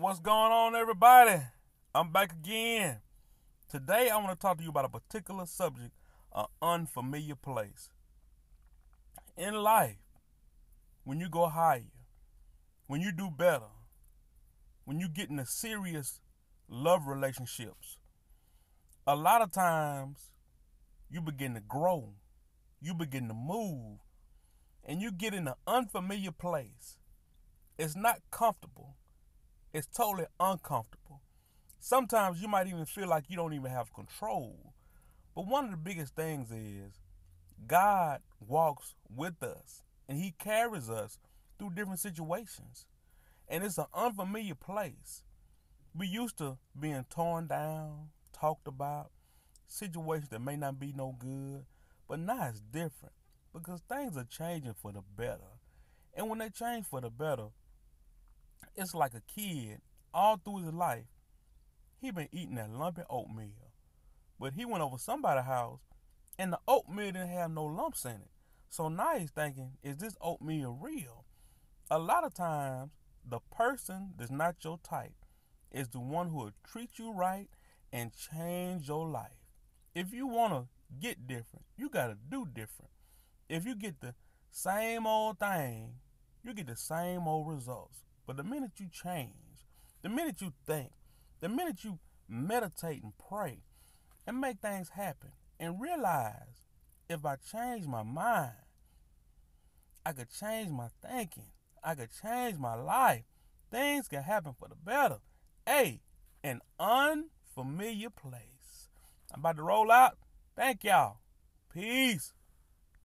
What's going on, everybody? I'm back again. Today, I want to talk to you about a particular subject, an unfamiliar place. In life, when you go higher, when you do better, when you get into serious love relationships, a lot of times you begin to grow, you begin to move, and you get in an unfamiliar place. It's not comfortable, it's totally uncomfortable. Sometimes you might even feel like you don't even have control. But one of the biggest things is God walks with us and He carries us through different situations. And it's an unfamiliar place. We used to being torn down, talked about, situations that may not be no good, but now it's different because things are changing for the better. And when they change for the better, it's like a kid all through his life. He been eating that lumpy oatmeal, but he went over somebody's house, and the oatmeal didn't have no lumps in it. So now he's thinking, is this oatmeal real? A lot of times, the person that's not your type is the one who will treat you right and change your life. If you want to get different, you got to do different. If you get the same old thing, you get the same old results. But the minute you change, the minute you think, the minute you meditate and pray and make things happen and realize if I change my mind, I could change my thinking, I could change my life, things can happen for the better. Hey, an unfamiliar place. I'm about to roll out. Thank y'all. Peace.